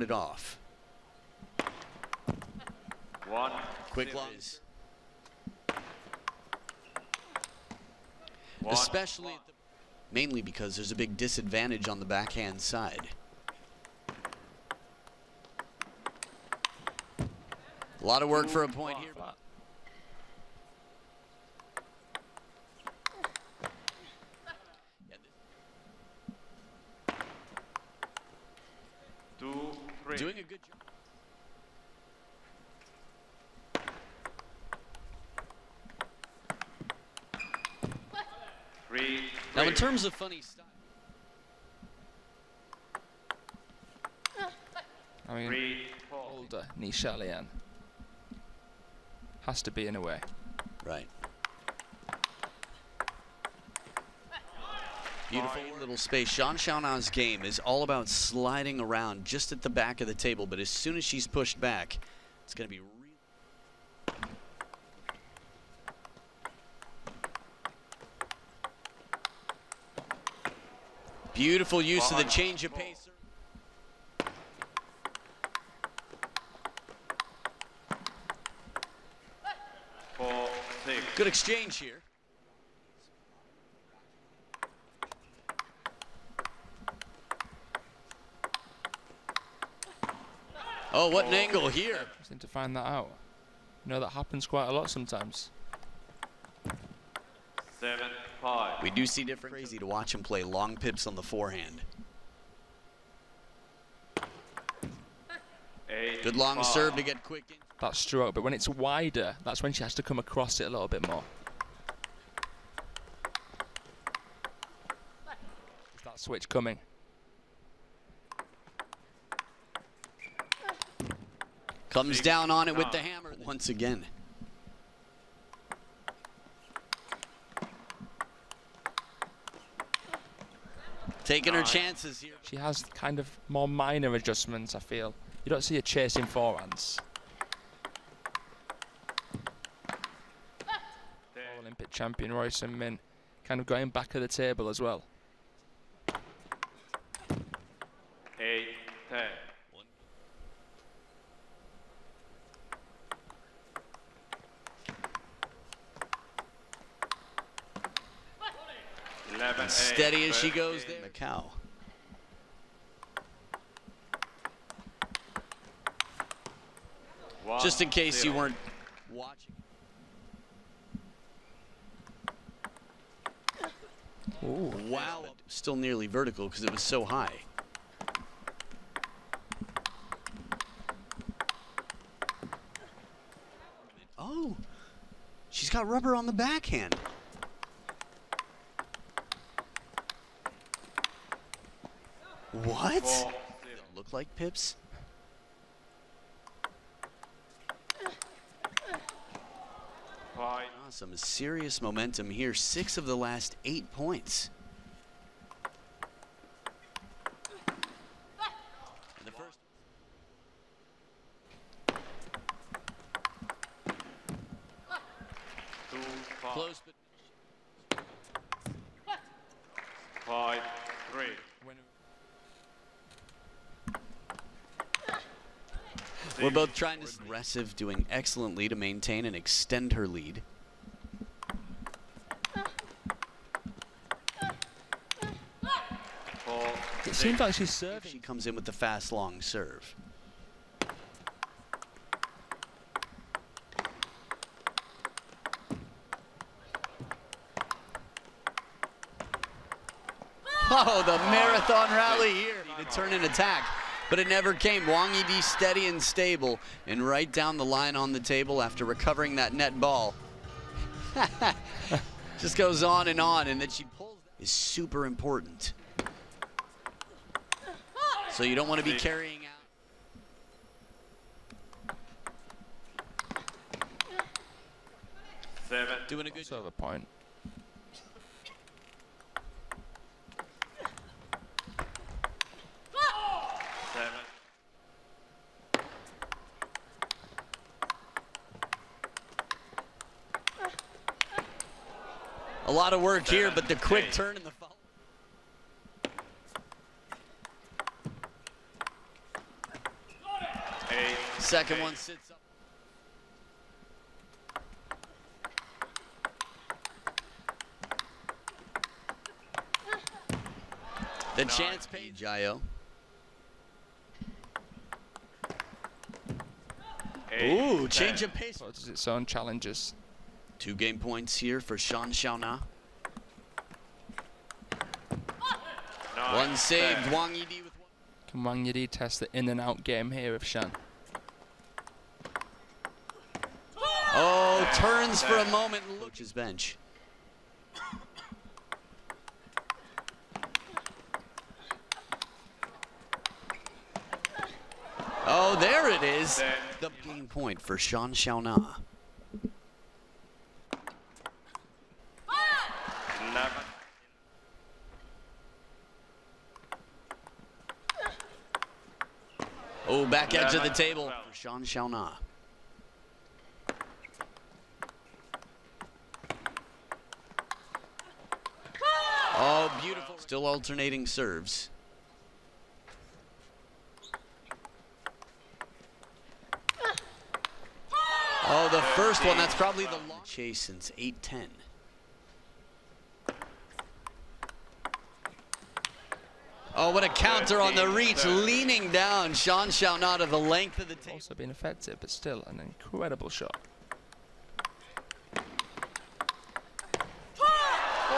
it off. One. Quick. One, Especially, the- mainly because there's a big disadvantage on the backhand side. A lot of work for a point here. One. Two, three. Doing a good job. Three, Now, in terms of funny style, I mean, Three, four. older uh, Nishalian has to be in a way. right. Beautiful little space. Shan Xiaona's game is all about sliding around just at the back of the table, but as soon as she's pushed back, it's going to be real. Beautiful use of the change of pace. Good exchange here. Oh, what an angle here. Just need to find that out. You know, that happens quite a lot sometimes. Seven, five. We do see different crazy to watch him play long pips on the forehand. Eight, Good long five. serve to get quick in. That stroke, but when it's wider, that's when she has to come across it a little bit more. Is that switch coming? Comes down on it with the hammer once again. Taking her chances here. She has kind of more minor adjustments, I feel. You don't see her chasing forehands. Olympic champion Ryu Seung-min kind of going back of the table as well. eight, ten. Eleven, eight. Steady as she goes there. Macau. One, Just in case you weren't watching. Ooh. Wow. Still nearly vertical because it was so high. Oh, she's got rubber on the backhand. What? Look like pips? Five, Awesome. Ah, serious momentum here. Six of the last eight points. And the first. two, five. Close, but Five, three. We're both trying to aggressive, doing excellently to maintain and extend her lead. It seems like she's If serving. she comes in with the fast long serve. Oh, the marathon rally here to turn an attack, but it never came. Wang Yidi steady and stable and right down the line on the table after recovering that net ball. Just goes on and on, and then she pulls. Is super important. So you don't want to be carrying out. Seven, Doing a good Serve job. a point. seven, A lot of work here, but the quick eight. turn in the follow. Second one sits up. The chance paid Jayo. Eight, Ooh, change of pace. Poses its own challenges. Two game points here for Shan Xiaona. Nine, One saved. Wang Yidi with one. Can Wang Yidi test the in and out game here of Shan? Oh, turns for a moment. and Coach's bench. Oh, there it is. The game point for Shan Xiaona. Eleven. Oh, back edge of the table for Shan Xiaona. Oh, beautiful. Still alternating serves. Oh, the first one, that's probably the long chase since 8-10. Oh, what a counter on the reach, leaning down. Shan Xiaona to the length of the table. Also been effective, but still an incredible shot.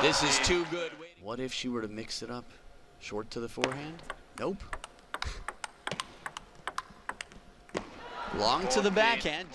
This is too good. What if she were to mix it up? Short to the forehand? Nope. Long to the backhand.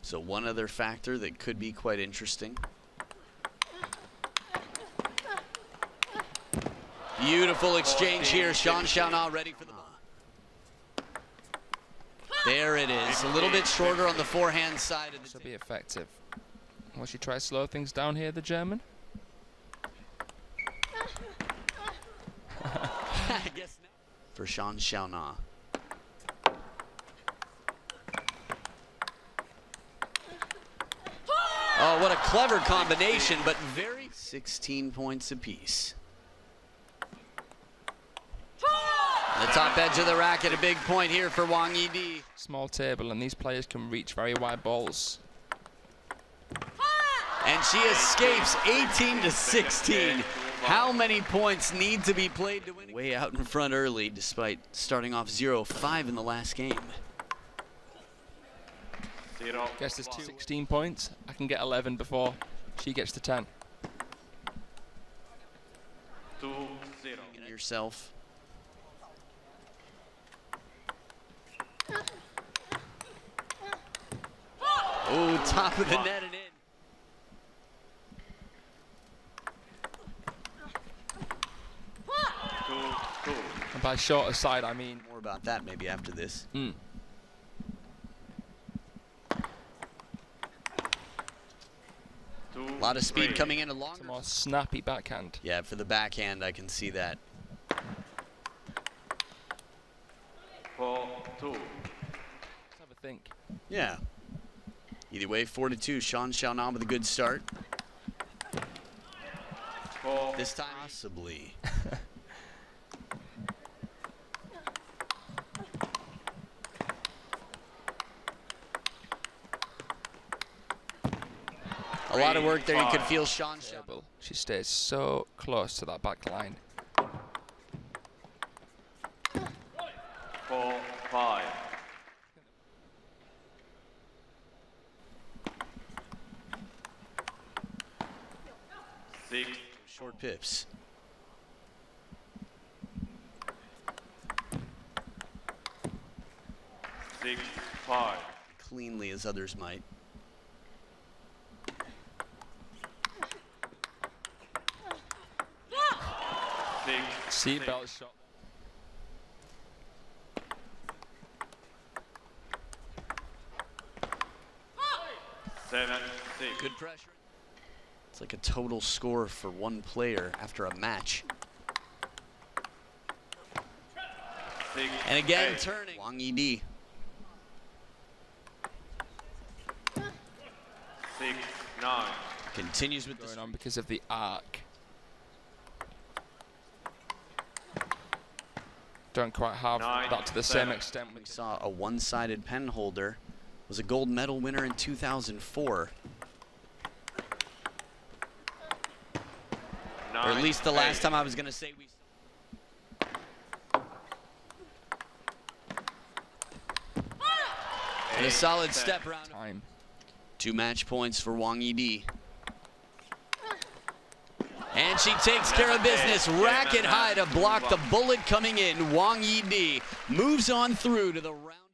So one other factor that could be quite interesting. Beautiful exchange here. Shan Xiaona ready for the ball. There it is. A little bit shorter on the forehand side of the So be effective. Will she try to slow things down here, the German? I guess not. For Shan Xiaona. Oh, what a clever combination, but very 16 points apiece. The top edge of the racket, a big point here for Wang Yidi. Small table, and these players can reach very wide balls. And she escapes 18 to 16. How many points need to be played to win? Way out in front early, despite starting off 0-5 in the last game. Zero. Guess there's two 16 points. I can get 11 before she gets to 10. Two, zero. Yourself. Oh, top of the net and in. Two, two. And by shorter aside, I mean More about that maybe after this. mm, Two, A lot of speed three. coming in a it's longer. a more snappy backhand. Yeah, for the backhand, I can see that. Four, two. Let's have a think. Yeah. Either way, 4 to 2. Shan Xiaona with a good start. Four, This time, possibly. A lot of work there. You could feel Shan Xiaona. She stays so close to that back line. four, five. Six, Short pips. six, five. Cleanly as others might. Six, Seatbelt shot. seven, six. Good pressure. It's like a total score for one player after a match. And again, eight. turning. Wang Yidi. Six, nine. Continues with Going the on because of the arc. don't quite have Nine, that to the same extent. We saw a one-sided pen holder. Was a gold medal winner in 2004, Or at least the last time I was gonna say we. And a solid step round. Time. Two match points for Wang Yidi. And she takes care of business. Racket high to block the bullet coming in. Wang Yidi moves on through to the round.